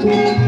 Thank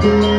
เ